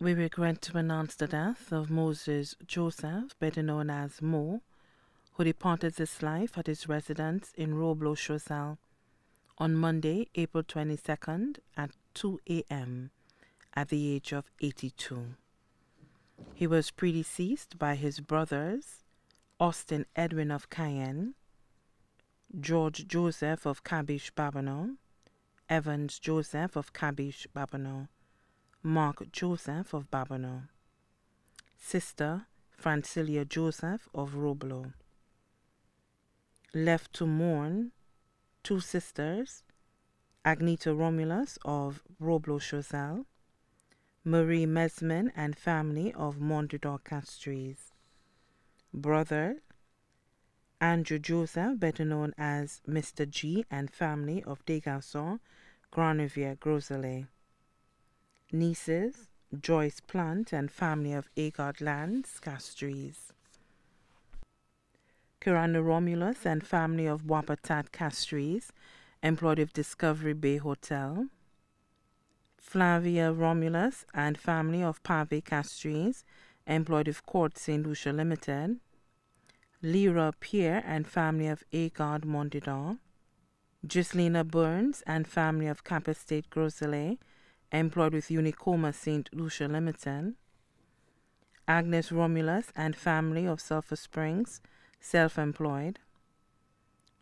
We regret to announce the death of Moses Joseph, better known as Mo, who departed this life at his residence in Roblot, Choiseul on Monday, April 22nd at 2 a.m. at the age of 82. He was predeceased by his brothers, Austin Edwin of Cayenne, George Joseph of Cabiche Babonneau, Evans Joseph of Cabiche Babonneau, Mark Joseph of Babonneau, Sister Francilia Joseph of Roblot. Left to mourn two sisters, Agneta Romulus of Roblot Choiseul, Marie Mesmin and family of Mondador Castries, brother Andrew Joseph, better known as Mr. G, and family of Degasson, Grand Riviere, Gros Islet nieces, Joyce Plant and family of Agard Lands, Castries. Kirana Romulus and family of Wapatat Castries, employed of Discovery Bay Hotel. Flavia Romulus and family of Pave Castries, employed of Court St. Lucia Limited. Lyra Pierre and family of Agard Mondador. Gislina Burns and family of Cap Estate Gros Islet, employed with Unicomer St. Lucia Limited. Agnes Romulus and family of Sulphur Springs, self-employed.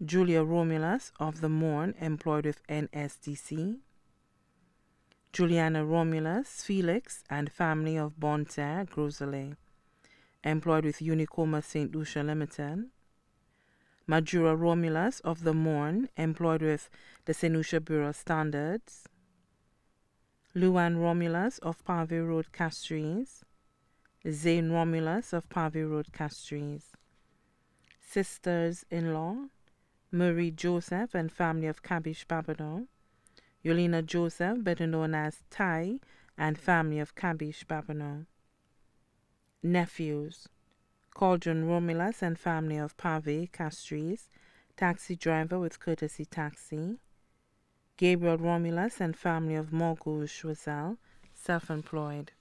Julia Romulus of the Morne, employed with NSDC. Juliana Romulus, Felix and family of Bonterre, Gros Islet, employed with Unicomer St. Lucia Limited. Majura Romulus of the Morne, employed with the. Lucia Bureau Standards. Luan Romulus of Pave Road, Castries. Zane Romulus of Pave Road, Castries. Sisters-in-law, Marie Joseph and family of Cabiche Babonneau. Yolina Joseph, better known as Tai, and family of Cabiche Babonneau. Nephews, Cauldron Romulus and family of Pave, Castries, taxi driver with courtesy taxi. Gabriel Romulus and family of Mongouge Choiseul, self-employed.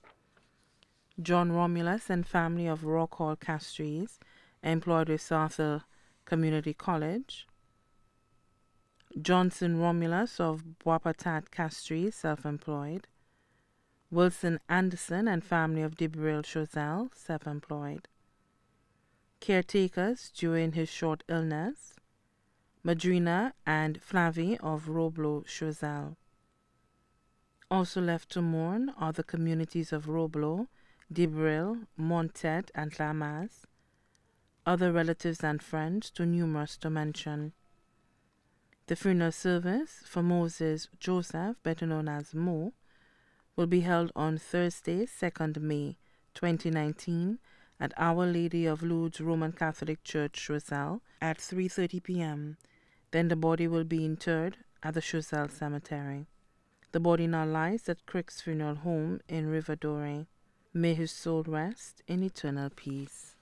John Romulus and family of Rock Hall Castries, employed with Arthur Community College. Johnson Romulus of Wapatat Castries, self-employed. Wilson Anderson and family of Dibril Choiseul, self-employed. Caretakers during his short illness. Madrina and Flavie of Roblot Choiseul. Also left to mourn are the communities of Roblot, Dibril, Montet, and Lamas, other relatives and friends too numerous to mention. The funeral service for Moses Joseph, better known as Mo, will be held on Thursday, 2nd May 2019 at Our Lady of Lourdes Roman Catholic Church, Choiseul at 3.30 p.m. Then the body will be interred at the Choiseul Cemetery. The body now lies at Crick's Funeral Home in River Doré. May his soul rest in eternal peace.